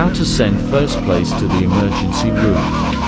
How to send first place to the emergency room.